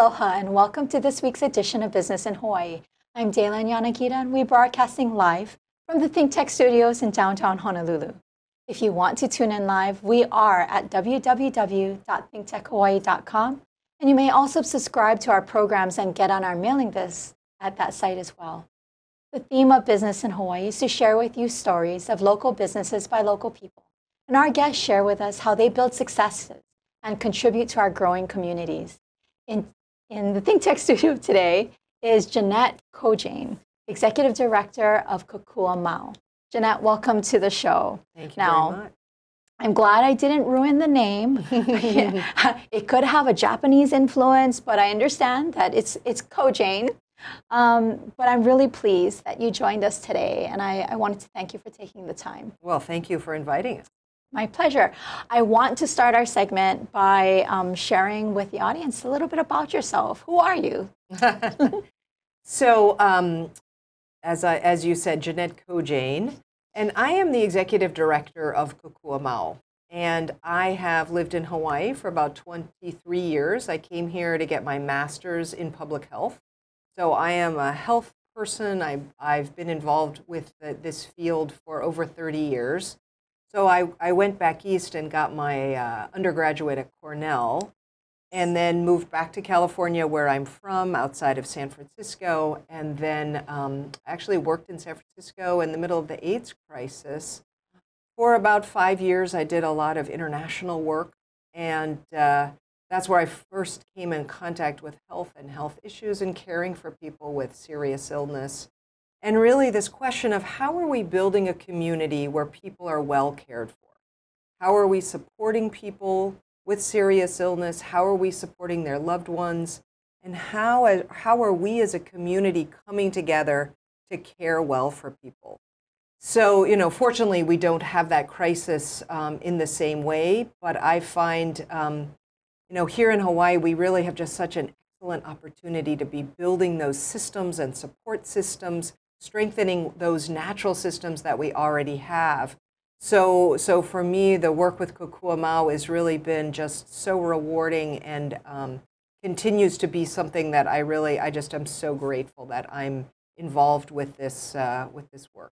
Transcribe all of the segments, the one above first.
Aloha and welcome to this week's edition of Business in Hawaii. I'm Dailyn Yanagida and we're broadcasting live from the ThinkTech studios in downtown Honolulu. If you want to tune in live, we are at www.thinktechhawaii.com and you may also subscribe to our programs and get on our mailing list at that site as well. The theme of Business in Hawaii is to share with you stories of local businesses by local people. And our guests share with us how they build successes and contribute to our growing communities. In, in the Think ThinkTech studio today is Jeanette Koijane, Executive Director of Kokua Mau. Jeanette, welcome to the show. Thank you now, very much. I'm glad I didn't ruin the name. it could have a Japanese influence, but I understand that it's it's Koijane. Um, but I'm really pleased that you joined us today, and I, I wanted to thank you for taking the time. Well, thank you for inviting us. My pleasure. I want to start our segment by um, sharing with the audience a little bit about yourself. Who are you? so, um, as, I, as you said, Jeanette Koijane, and I am the executive director of Kokua Mau. And I have lived in Hawaii for about 23 years. I came here to get my master's in public health. So I am a health person. I, I've been involved with the, this field for over 30 years. So I, I went back east and got my uh, undergraduate at Cornell and then moved back to California, where I'm from, outside of San Francisco, and then um, actually worked in San Francisco in the middle of the AIDS crisis. For about five years, I did a lot of international work, and uh, that's where I first came in contact with health and health issues and caring for people with serious illness. And really, this question of how are we building a community where people are well cared for? How are we supporting people with serious illness? How are we supporting their loved ones? And how, how are we as a community coming together to care well for people? So, you know, fortunately, we don't have that crisis um, in the same way, but I find, um, you know, here in Hawaii, we really have just such an excellent opportunity to be building those systems and support systems, strengthening those natural systems that we already have so, so for me, the work with Kokua Mau has really been just so rewarding and um, continues to be something that I really, I just am so grateful that I'm involved with this, uh, with this work.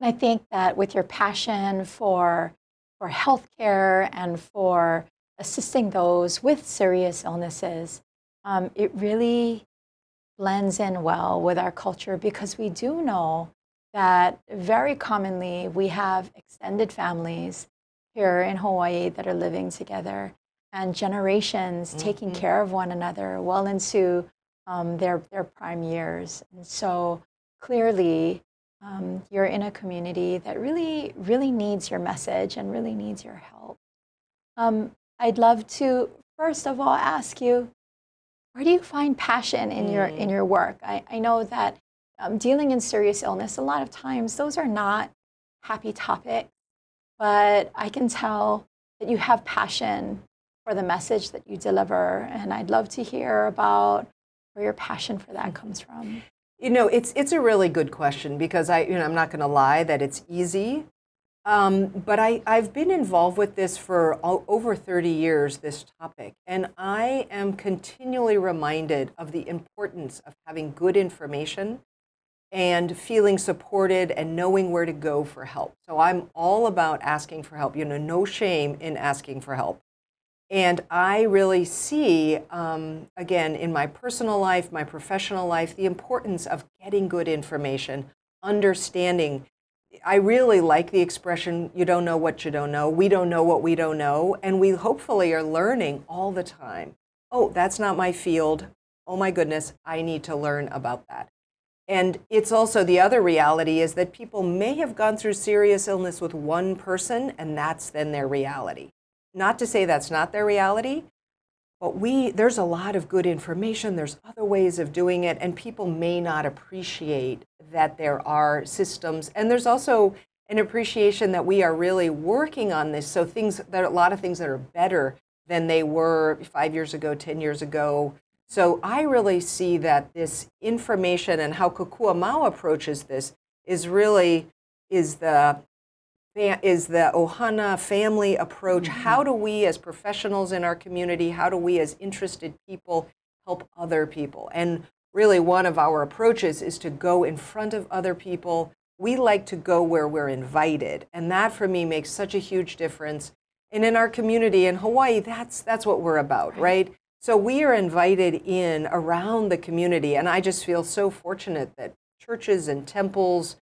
And I think that with your passion for, for healthcare and for assisting those with serious illnesses, um, it really blends in well with our culture because we do know that very commonly we have extended families here in Hawaii that are living together and generations mm -hmm. taking mm-hmm. care of one another well into um, their, their prime years. And so clearly, um, you're in a community that really, really needs your message and really needs your help. Um, I'd love to, first of all, ask you, where do you find passion in, mm. your, in mm. your work? I, I know that um, dealing in serious illness, a lot of times those are not happy topics, but I can tell that you have passion for the message that you deliver. And I'd love to hear about where your passion for that comes from. You know, it's, it's a really good question because I, you know, I'm not going to lie that it's easy. Um, but I, I've been involved with this for all, over 30 years, this topic, and I am continually reminded of the importance of having good information and feeling supported and knowing where to go for help. So I'm all about asking for help, you know, no shame in asking for help. And I really see, um, again, in my personal life, my professional life, the importance of getting good information, understanding. I really like the expression, you don't know what you don't know. We don't know what we don't know. And we hopefully are learning all the time. Oh, that's not my field. Oh my goodness, I need to learn about that. And it's also the other reality is that people may have gone through serious illness with one person, and that's then their reality. Not to say that's not their reality, but we, there's a lot of good information, there's other ways of doing it, and people may not appreciate that there are systems. And there's also an appreciation that we are really working on this. So things, there are a lot of things that are better than they were five years ago, 10 years ago, so I really see that this information and how Kokua Mau approaches this is really is the is the Ohana family approach. Mm -hmm. How do we as professionals in our community, how do we as interested people help other people. And really, one of our approaches is to go in front of other people. We like to go where we're invited. And that for me makes such a huge difference. And in our community in Hawaii, that's, that's what we're about, right? So we are invited in around the community. And I just feel so fortunate that churches and temples,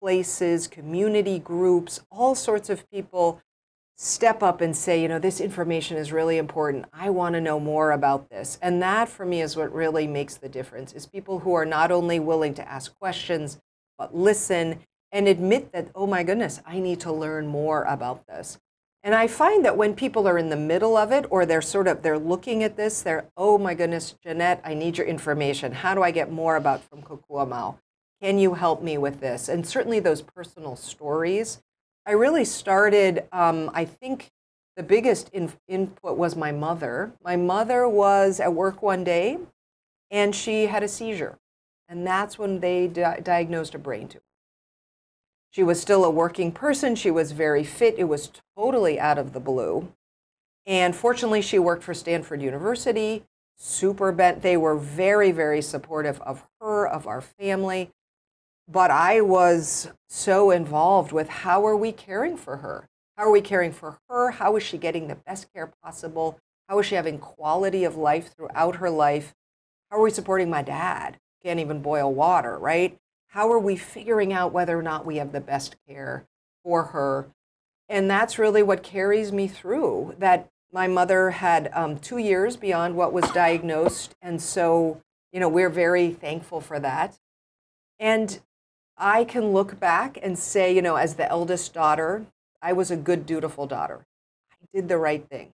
workplaces, community groups, all sorts of people step up and say, you know, this information is really important. I want to know more about this. And that for me is what really makes the difference is people who are not only willing to ask questions, but listen and admit that, oh my goodness, I need to learn more about this. And I find that when people are in the middle of it or they're sort of they're looking at this, they're, oh my goodness, Jeanette, I need your information. How do I get more about from Kokua Mau? Can you help me with this? And certainly those personal stories I really started, um, I think the biggest in, input was my mother. My mother was at work one day and she had a seizure. And that's when they di diagnosed a brain tumor. She was still a working person. She was very fit. It was totally out of the blue. And fortunately, she worked for Stanford University, super bent. They were very, very supportive of her, of our family but I was so involved with how are we caring for her? How are we caring for her? How is she getting the best care possible? How is she having quality of life throughout her life? How are we supporting my dad? Can't even boil water, right? How are we figuring out whether or not we have the best care for her? And that's really what carries me through that my mother had um, two years beyond what was diagnosed. And so, you know, we're very thankful for that. And I can look back and say, you know, as the eldest daughter, I was a good, dutiful daughter. I did the right thing.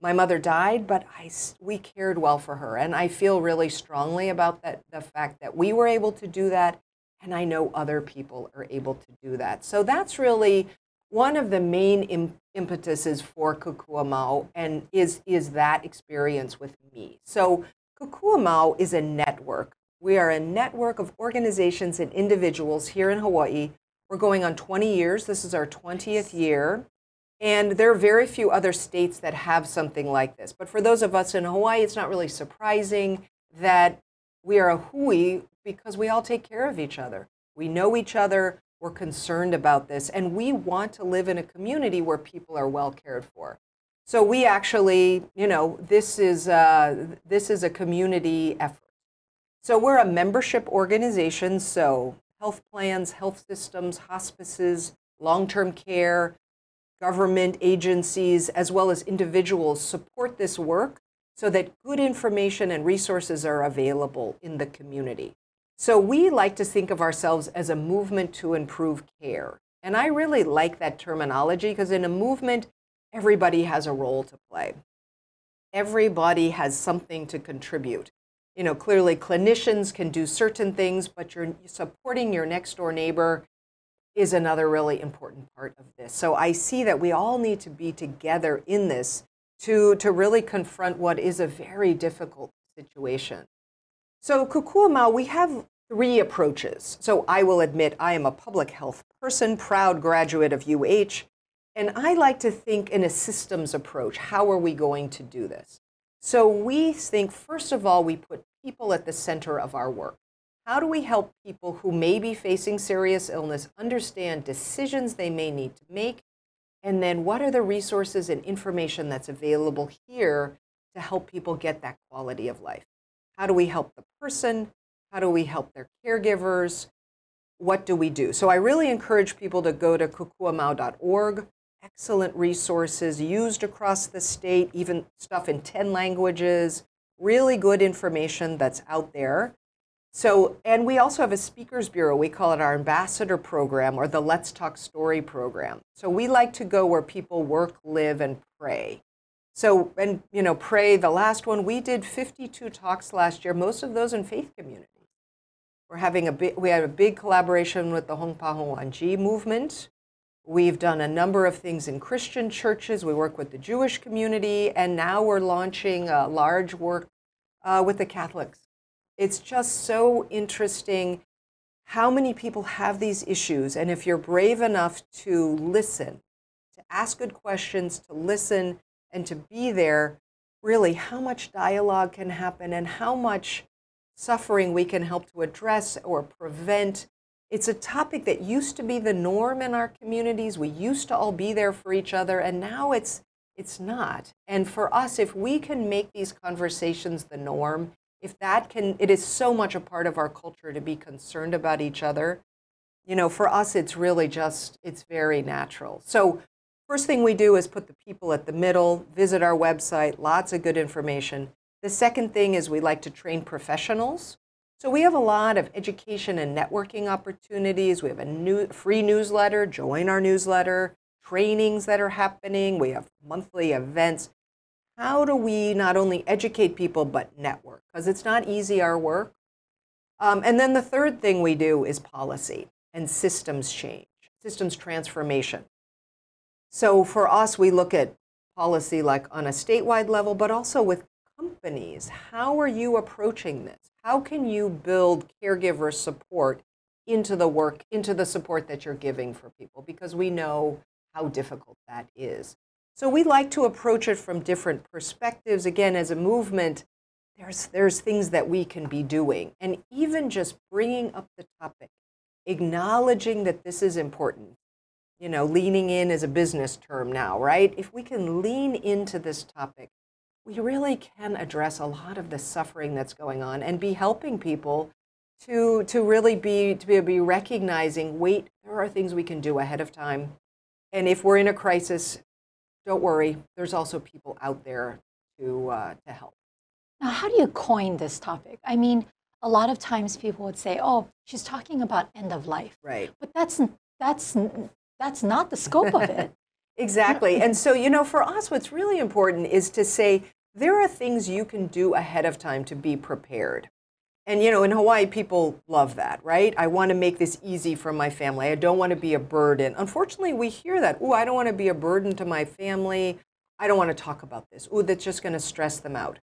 My mother died, but I, we cared well for her. And I feel really strongly about that, the fact that we were able to do that. And I know other people are able to do that. So that's really one of the main impetuses for Kokua Mau and is, is that experience with me. So Kokua Mau is a network we are a network of organizations and individuals here in Hawaii. We're going on 20 years. This is our 20th year. And there are very few other states that have something like this. But for those of us in Hawaii, it's not really surprising that we are a hui because we all take care of each other. We know each other. We're concerned about this. And we want to live in a community where people are well cared for. So we actually, you know, this is, uh, this is a community effort. So we're a membership organization, so health plans, health systems, hospices, long-term care, government agencies, as well as individuals support this work so that good information and resources are available in the community. So we like to think of ourselves as a movement to improve care. And I really like that terminology because in a movement, everybody has a role to play. Everybody has something to contribute you know, clearly clinicians can do certain things, but you're supporting your next door neighbor is another really important part of this. So I see that we all need to be together in this to, to really confront what is a very difficult situation. So Kokua Mau, we have three approaches. So I will admit I am a public health person, proud graduate of UH, and I like to think in a systems approach. How are we going to do this? So we think, first of all, we put people at the center of our work. How do we help people who may be facing serious illness understand decisions they may need to make? And then what are the resources and information that's available here to help people get that quality of life? How do we help the person? How do we help their caregivers? What do we do? So I really encourage people to go to kokuamau.org excellent resources used across the state, even stuff in 10 languages, really good information that's out there. So, and we also have a speakers bureau. We call it our ambassador program or the Let's Talk Story program. So we like to go where people work, live, and pray. So, and you know, pray, the last one, we did 52 talks last year, most of those in faith communities. We're having a big, we had a big collaboration with the Honpa Hongwanji movement. We've done a number of things in Christian churches. We work with the Jewish community, and now we're launching a large work uh, with the Catholics. It's just so interesting how many people have these issues. And if you're brave enough to listen, to ask good questions, to listen, and to be there, really how much dialogue can happen and how much suffering we can help to address or prevent. It's a topic that used to be the norm in our communities. We used to all be there for each other, and now it's it's not. And for us, if we can make these conversations the norm, if that can, it is so much a part of our culture to be concerned about each other. You know, for us, it's really just, it's very natural. So, first thing we do is put the people at the middle, visit our website, lots of good information. The second thing is we like to train professionals. So we have a lot of education and networking opportunities. We have a new free newsletter, join our newsletter, trainings that are happening, we have monthly events. How do we not only educate people but network? Because it's not easy our work. Um, and then the third thing we do is policy and systems change, systems transformation. So for us, we look at policy like on a statewide level, but also with companies. How are you approaching this? How can you build caregiver support into the work, into the support that you're giving for people? Because we know how difficult that is. So we like to approach it from different perspectives. Again, as a movement, there's, there's things that we can be doing. And even just bringing up the topic, acknowledging that this is important, you know, leaning in is a business term now, right? If we can lean into this topic, we really can address a lot of the suffering that's going on and be helping people to, to really be, to be recognizing, wait, there are things we can do ahead of time and if we're in a crisis, don't worry, there's also people out there to, uh, to help. Now, how do you coin this topic? I mean, a lot of times people would say, oh, she's talking about end of life. Right. But that's, that's, that's not the scope of it. exactly. and so, you know, for us, what's really important is to say there are things you can do ahead of time to be prepared. And you know, in Hawaii, people love that, right? I want to make this easy for my family. I don't want to be a burden. Unfortunately, we hear that. Oh, I don't want to be a burden to my family. I don't want to talk about this. Oh, that's just going to stress them out.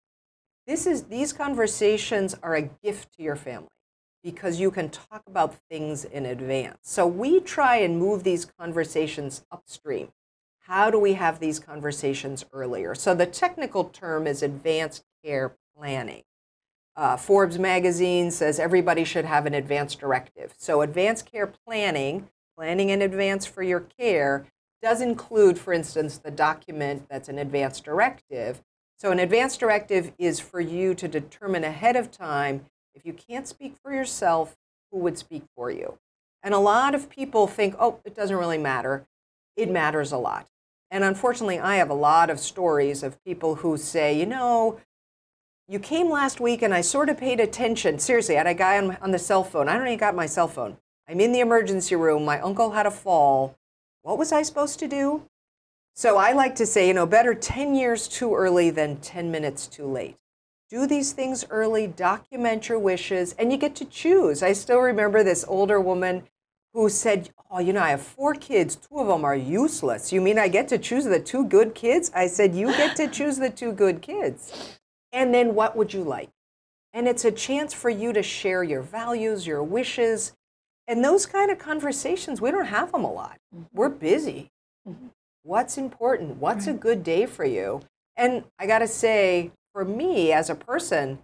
This is these conversations are a gift to your family because you can talk about things in advance. So we try and move these conversations upstream. How do we have these conversations earlier? So the technical term is advanced care planning. Uh, Forbes magazine says everybody should have an advance directive. So, advanced care planning, planning in advance for your care, does include, for instance, the document that's an advance directive. So, an advance directive is for you to determine ahead of time if you can't speak for yourself, who would speak for you. And a lot of people think, oh, it doesn't really matter. It matters a lot. And unfortunately, I have a lot of stories of people who say, you know, you came last week and I sort of paid attention. Seriously, I had a guy on, on the cell phone. I don't even got my cell phone. I'm in the emergency room. My uncle had a fall. What was I supposed to do? So I like to say, you know, better 10 years too early than 10 minutes too late. Do these things early, document your wishes, and you get to choose. I still remember this older woman who said, Oh, you know, I have four kids. Two of them are useless. You mean I get to choose the two good kids? I said, You get to choose the two good kids. And then what would you like? And it's a chance for you to share your values, your wishes. And those kind of conversations, we don't have them a lot. Mm-hmm. We're busy. Mm-hmm. What's important? What's a good day for you? And I got to say, for me as a person,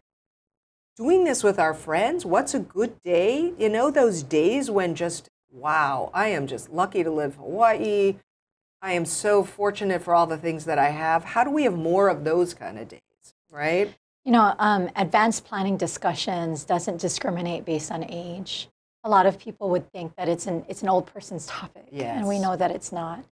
doing this with our friends, what's a good day? You know, those days when just, wow, I am just lucky to live in Hawaii. I am so fortunate for all the things that I have. How do we have more of those kind of days? right? You know, um, advanced planning discussions doesn't discriminate based on age. A lot of people would think that it's an it's an old person's topic, yes. and we know that it's not.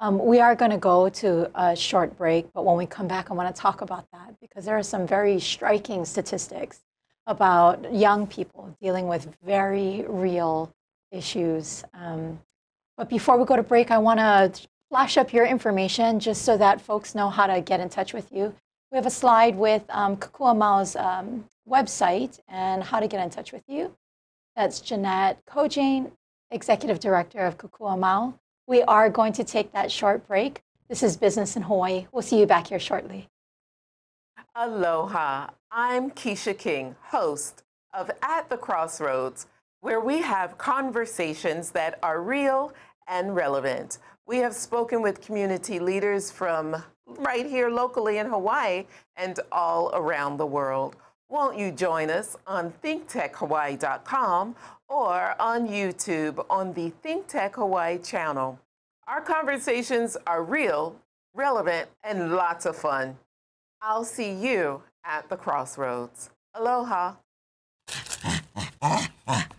Um, we are going to go to a short break, but when we come back, I want to talk about that because there are some very striking statistics about young people dealing with very real issues. Um, but before we go to break, I want to flash up your information just so that folks know how to get in touch with you. We have a slide with um, Kokua Mau's um, website and how to get in touch with you. That's Jeanette Koijane, Executive Director of Kokua Mau. We are going to take that short break. This is Business in Hawaii. We'll see you back here shortly. Aloha. I'm Keisha King, host of At the Crossroads, where we have conversations that are real and relevant. We have spoken with community leaders from right here locally in Hawaii and all around the world. Won't you join us on thinktechhawaii.com or on YouTube on the ThinkTech Hawaii channel? Our conversations are real, relevant, and lots of fun. I'll see you at the crossroads. Aloha.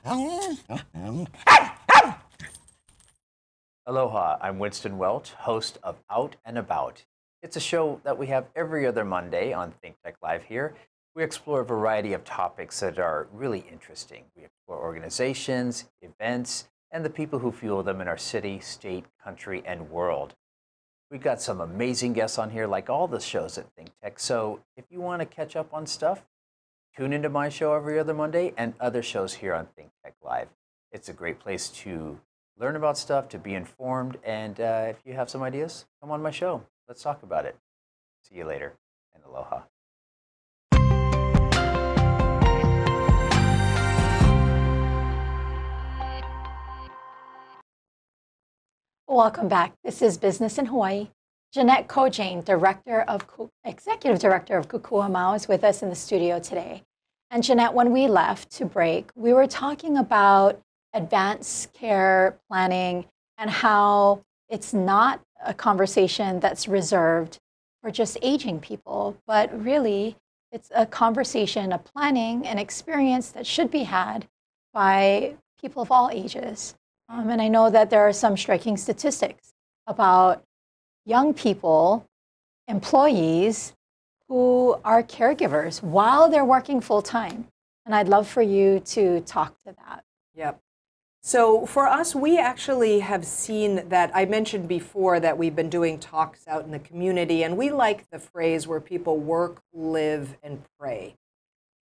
Aloha, I'm Winston Welch, host of Out and About. It's a show that we have every other Monday on ThinkTech Live here. We explore a variety of topics that are really interesting. We explore organizations, events, and the people who fuel them in our city, state, country, and world. We've got some amazing guests on here, like all the shows at ThinkTech. So if you want to catch up on stuff, tune into my show every other Monday and other shows here on ThinkTech Live. It's a great place to learn about stuff, to be informed, and uh, if you have some ideas, come on my show. Let's talk about it. See you later, and aloha. Welcome back. This is Business in Hawaii. Jeanette Koijane, Director of Executive Director of Kokua Kukuamau, is with us in the studio today. And Jeanette, when we left to break, we were talking about advanced care planning and how it's not a conversation that's reserved for just aging people, but really it's a conversation, a planning, an experience that should be had by people of all ages. Um, and I know that there are some striking statistics about young people, employees who are caregivers while they're working full time. And I'd love for you to talk to that. Yep. So for us, we actually have seen that I mentioned before that we've been doing talks out in the community, and we like the phrase where people work, live, and pray.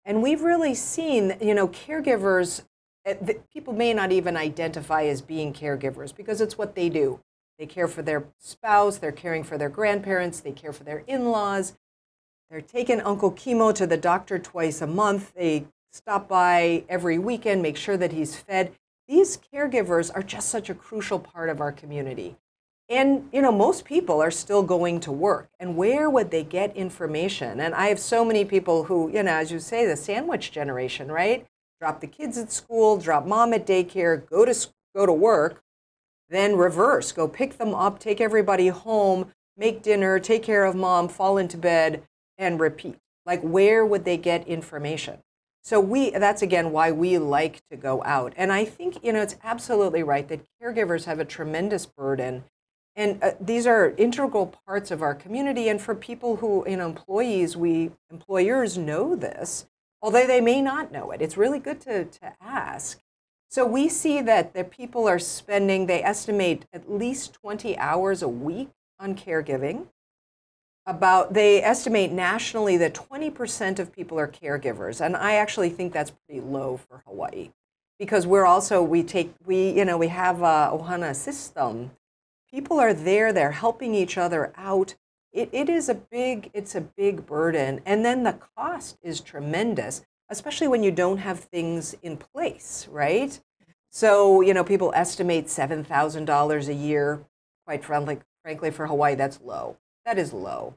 And we've really seen, you know, caregivers, eh, people may not even identify as being caregivers because it's what they do. They care for their spouse, they're caring for their grandparents, they care for their in laws, they're taking Uncle Chemo to the doctor twice a month, they stop by every weekend, make sure that he's fed these caregivers are just such a crucial part of our community. And, you know, most people are still going to work. And where would they get information? And I have so many people who, you know, as you say, the sandwich generation, right? Drop the kids at school, drop mom at daycare, go to, go to work, then reverse, go pick them up, take everybody home, make dinner, take care of mom, fall into bed, and repeat. Like, where would they get information? So we that's again why we like to go out. And I think you know it's absolutely right that caregivers have a tremendous burden and uh, these are integral parts of our community and for people who you know employees we employers know this although they may not know it. It's really good to to ask. So we see that the people are spending they estimate at least 20 hours a week on caregiving. About they estimate nationally that 20% of people are caregivers and i actually think that's pretty low for hawaii. Because we're also we take we you know we have a ohana system. People are there they're helping each other out. It, it is a big it's a big burden. And then the cost is tremendous especially when you don't have things in place right so you know people estimate $7000 a year quite frankly frankly for hawaii that's low that is low.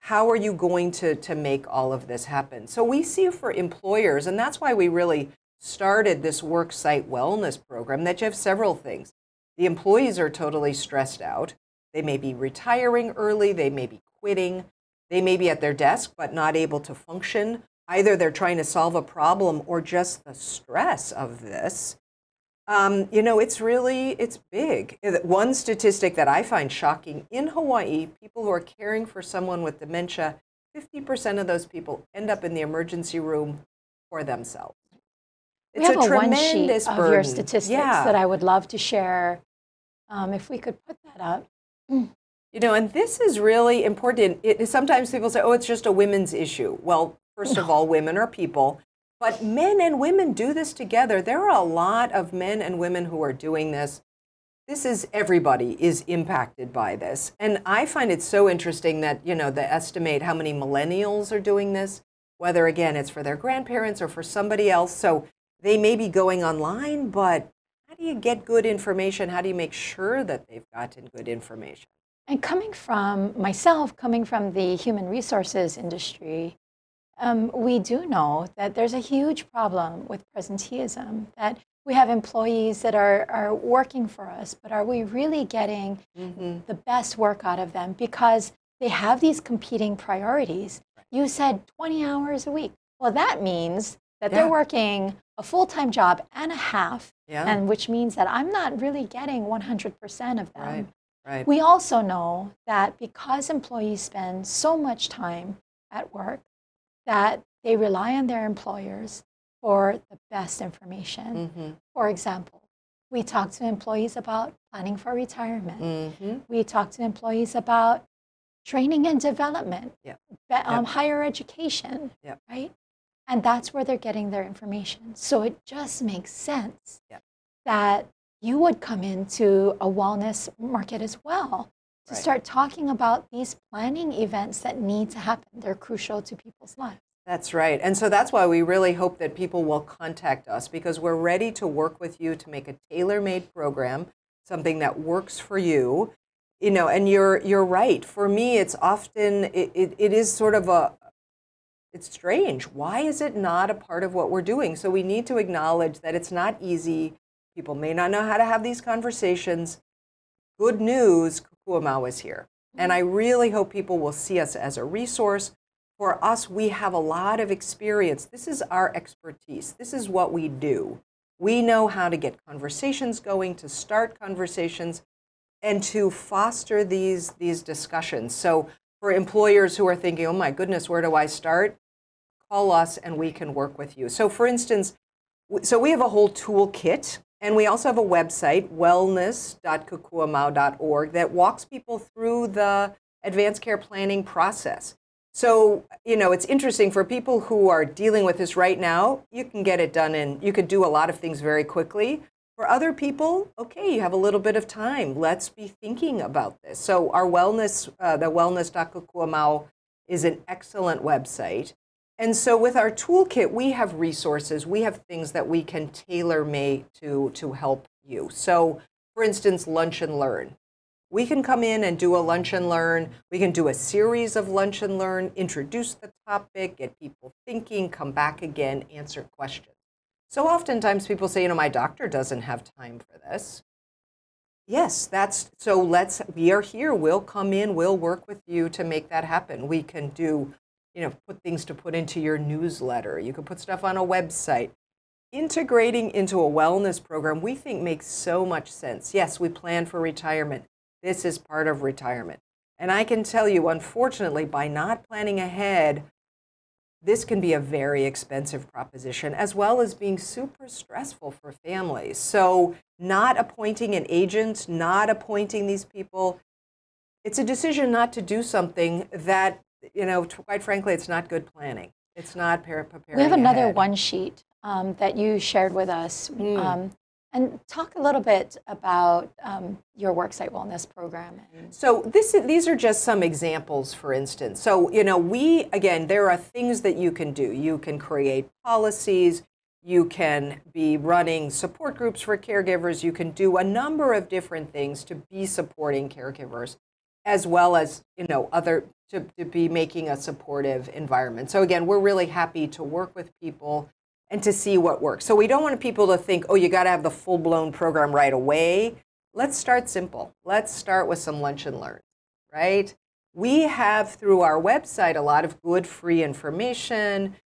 How are you going to, to make all of this happen? So we see for employers, and that's why we really started this work site wellness program, that you have several things. The employees are totally stressed out. They may be retiring early, they may be quitting, they may be at their desk but not able to function. Either they're trying to solve a problem or just the stress of this um, you know, it's really, it's big. One statistic that I find shocking, in Hawaii, people who are caring for someone with dementia, 50% of those people end up in the emergency room for themselves. It's we have a, a one sheet burden. of your statistics yeah. that I would love to share. Um, if we could put that up. You know, and this is really important. It, sometimes people say, oh, it's just a women's issue. Well, first of all, women are people. But men and women do this together. There are a lot of men and women who are doing this. This is everybody is impacted by this. And I find it so interesting that, you know, they estimate how many millennials are doing this, whether again it's for their grandparents or for somebody else. So they may be going online, but how do you get good information? How do you make sure that they've gotten good information? And coming from myself, coming from the human resources industry, um, we do know that there's a huge problem with presenteeism, that we have employees that are, are working for us, but are we really getting Mm-hmm. the best work out of them? Because they have these competing priorities. You said 20 hours a week. Well, that means that Yeah. they're working a full time job and a half, Yeah. and which means that I'm not really getting 100% of them. Right. Right. We also know that because employees spend so much time at work, that they rely on their employers for the best information. mm-hmm. For example, we talk to employees about planning for retirement. Mm-hmm. We talk to employees about training and development, Yep. um, higher education, Yep. right? And that's where they're getting their information. So it just makes sense Yep. that you would come into a wellness market as well to Right. start talking about these planning events that need to happen. They're crucial to people's lives. That's right. And so that's why we really hope that people will contact us because we're ready to work with you to make a tailor-made program, something that works for you. You know, and you're you're right. For me, it's often it, it, it is sort of a it's strange. Why is it not a part of what we're doing? So we need to acknowledge that it's not easy. People may not know how to have these conversations. Good news, Kokua Mau is here. And mm-hmm. I really hope people will see us as a resource. For us, we have a lot of experience. This is our expertise. This is what we do. We know how to get conversations going, to start conversations, and to foster these, these discussions. So for employers who are thinking, oh my goodness, where do I start? Call us and we can work with you. So for instance, so we have a whole toolkit and we also have a website, wellness.kokuamau.org, that walks people through the advanced care planning process. So, you know, it's interesting for people who are dealing with this right now, you can get it done and you could do a lot of things very quickly. For other people, okay, you have a little bit of time. Let's be thinking about this. So, our wellness, uh, the wellness.kokuamau is an excellent website. And so, with our toolkit, we have resources, we have things that we can tailor make to, to help you. So, for instance, lunch and learn. We can come in and do a lunch and learn. We can do a series of lunch and learn, introduce the topic, get people thinking, come back again, answer questions. So oftentimes people say, you know, my doctor doesn't have time for this. Yes, that's so let's we are here. We'll come in, we'll work with you to make that happen. We can do, you know, put things to put into your newsletter. You can put stuff on a website. Integrating into a wellness program we think makes so much sense. Yes, we plan for retirement. This is part of retirement. And I can tell you, unfortunately, by not planning ahead, this can be a very expensive proposition, as well as being super stressful for families. So, not appointing an agent, not appointing these people, it's a decision not to do something that, you know, quite frankly, it's not good planning. It's not par- preparing. We have another ahead. one sheet um, that you shared with us. Mm. Um, and talk a little bit about um, your worksite wellness program. So this is, these are just some examples, for instance. So you know, we again, there are things that you can do. You can create policies. You can be running support groups for caregivers. You can do a number of different things to be supporting caregivers, as well as you know other to, to be making a supportive environment. So again, we're really happy to work with people and to see what works. So we don't want people to think, oh, you got to have the full blown program right away. Let's start simple. Let's start with some lunch and learn, right? We have through our website a lot of good free information.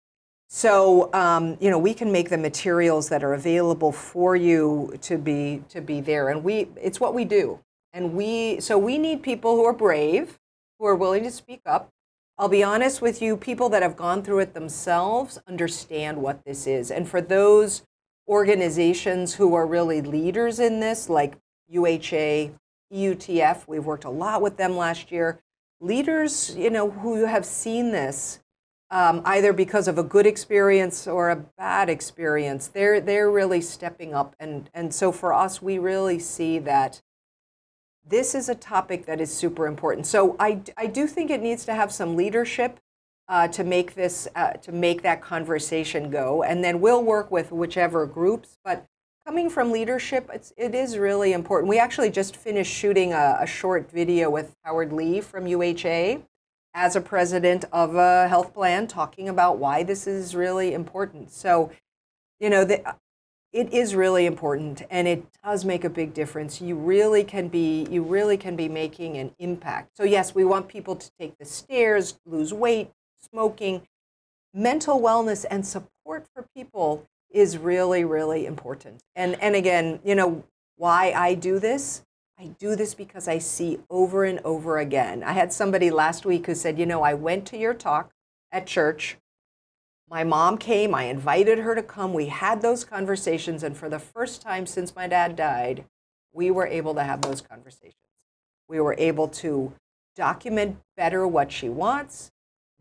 So um, you know we can make the materials that are available for you to be to be there, and we it's what we do. And we so we need people who are brave, who are willing to speak up. I'll be honest with you, people that have gone through it themselves understand what this is. And for those organizations who are really leaders in this, like UHA, EUTF, we've worked a lot with them last year. Leaders, you know, who have seen this, um, either because of a good experience or a bad experience, they're they're really stepping up. And and so for us, we really see that this is a topic that is super important. So I, I do think it needs to have some leadership uh, to make this uh, to make that conversation go, and then we'll work with whichever groups. But coming from leadership, it's, it is really important. We actually just finished shooting a, a short video with Howard Lee from UHA as a president of a health plan talking about why this is really important. So, you know, the, it is really important and it does make a big difference. You really can be you really can be making an impact. So yes, we want people to take the stairs, lose weight, smoking, mental wellness and support for people is really, really important. And, and again, you know, why I do this? I do this because I see over and over again. I had somebody last week who said, you know, I went to your talk at church. My mom came, I invited her to come. We had those conversations. And for the first time since my dad died, we were able to have those conversations. We were able to document better what she wants,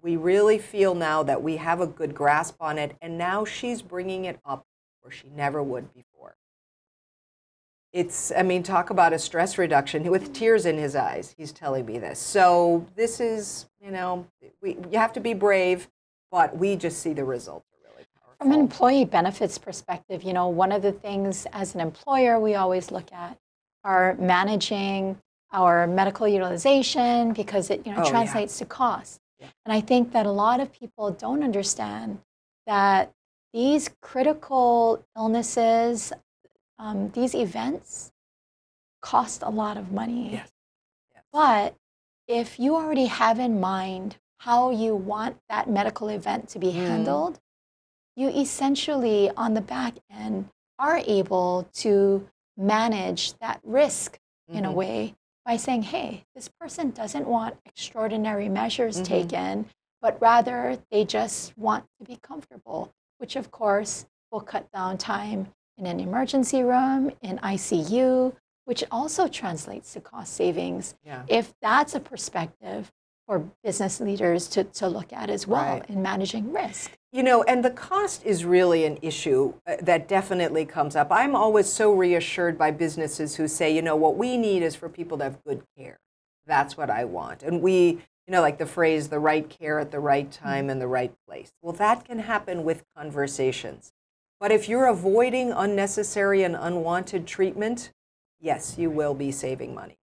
we really feel now that we have a good grasp on it, and now she's bringing it up where she never would before. It's, I mean, talk about a stress reduction with tears in his eyes. He's telling me this. So this is, you know, we, you have to be brave, but we just see the results. Really powerful. From an employee benefits perspective, you know, one of the things as an employer we always look at are managing our medical utilization because it you know, oh, translates yeah. to cost. And I think that a lot of people don't understand that these critical illnesses, um, these events, cost a lot of money. Yes. yes. But if you already have in mind how you want that medical event to be mm. handled, you essentially, on the back end, are able to manage that risk in mm-hmm. a way by saying, hey, this person doesn't want extraordinary measures mm-hmm. taken, but rather they just want to be comfortable, which of course will cut down time in an emergency room, in ICU, which also translates to cost savings. Yeah. If that's a perspective for business leaders to, to look at as well right. in managing risk. You know, and the cost is really an issue uh, that definitely comes up. I'm always so reassured by businesses who say, you know, what we need is for people to have good care. That's what I want. And we, you know, like the phrase, the right care at the right mm-hmm. time in the right place. Well, that can happen with conversations. But if you're avoiding unnecessary and unwanted treatment, yes, you will be saving money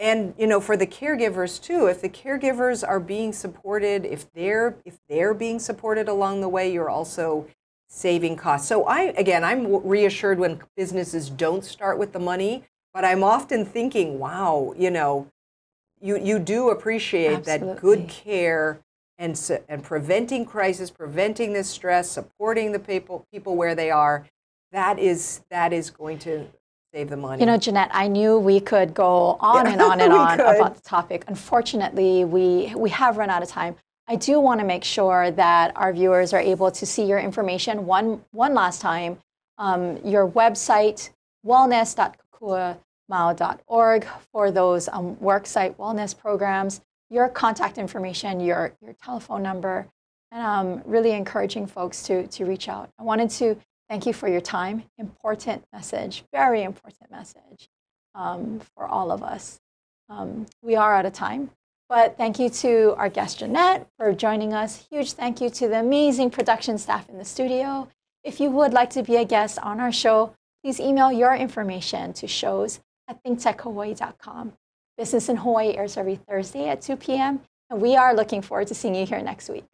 and you know for the caregivers too if the caregivers are being supported if they're if they're being supported along the way you're also saving costs so i again i'm reassured when businesses don't start with the money but i'm often thinking wow you know you you do appreciate Absolutely. that good care and and preventing crisis preventing this stress supporting the people people where they are that is that is going to save the money. You know, Jeanette, I knew we could go on yeah, and on and on could. about the topic. Unfortunately, we, we have run out of time. I do want to make sure that our viewers are able to see your information one, one last time. Um, your website, wellness.kokuamau.org for those um, worksite wellness programs, your contact information, your, your telephone number, and um, really encouraging folks to, to reach out. I wanted to Thank you for your time. Important message, very important message um, for all of us. Um, we are out of time, but thank you to our guest Jeanette for joining us. Huge thank you to the amazing production staff in the studio. If you would like to be a guest on our show, please email your information to shows at thinktechhawaii.com. Business in Hawaii airs every Thursday at 2 p.m., and we are looking forward to seeing you here next week.